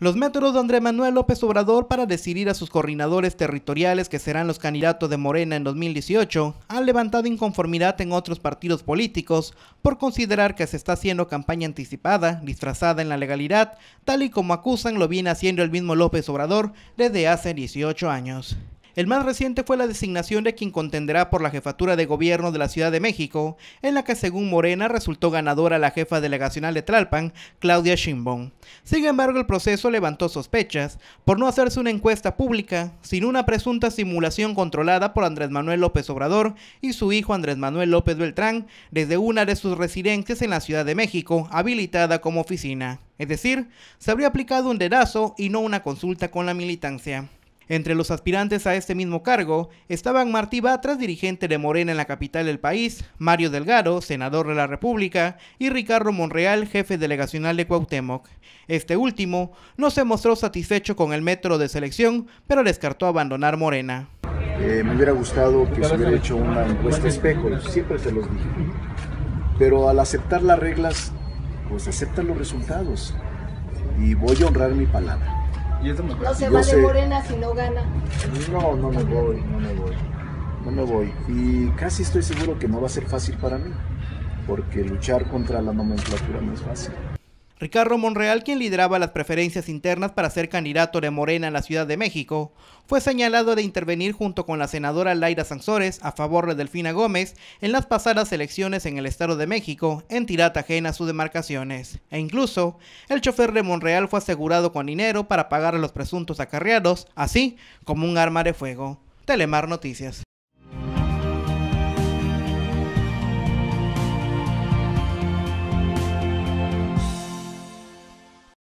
Los métodos de Andrés Manuel López Obrador para decidir a sus coordinadores territoriales que serán los candidatos de Morena en 2018 han levantado inconformidad en otros partidos políticos por considerar que se está haciendo campaña anticipada, disfrazada en la legalidad, tal y como acusan lo viene haciendo el mismo López Obrador desde hace 18 años. El más reciente fue la designación de quien contenderá por la jefatura de gobierno de la Ciudad de México, en la que según Morena resultó ganadora la jefa delegacional de Tlalpan, Claudia Sheinbaum. Sin embargo, el proceso levantó sospechas por no hacerse una encuesta pública, sin una presunta simulación controlada por Andrés Manuel López Obrador y su hijo Andrés Manuel López Beltrán desde una de sus residencias en la Ciudad de México, habilitada como oficina. Es decir, se habría aplicado un dedazo y no una consulta con la militancia. Entre los aspirantes a este mismo cargo estaban Martí Batras, dirigente de Morena en la capital del país, Mario Delgado, senador de la República, y Ricardo Monreal, jefe delegacional de Cuauhtémoc. Este último no se mostró satisfecho con el método de selección, pero descartó abandonar Morena. Eh, me hubiera gustado que se hubiera hecho una encuesta espejo, siempre se los dije. Pero al aceptar las reglas, pues aceptan los resultados. Y voy a honrar mi palabra. No se va de Morena si no gana. No, no me voy, no me voy. No me voy. Y casi estoy seguro que no va a ser fácil para mí, porque luchar contra la nomenclatura no es fácil. Ricardo Monreal, quien lideraba las preferencias internas para ser candidato de Morena en la Ciudad de México, fue señalado de intervenir junto con la senadora Laira Sansores a favor de Delfina Gómez en las pasadas elecciones en el Estado de México, en tirata ajena a sus demarcaciones. E incluso, el chofer de Monreal fue asegurado con dinero para pagar a los presuntos acarreados, así como un arma de fuego. Telemar Noticias.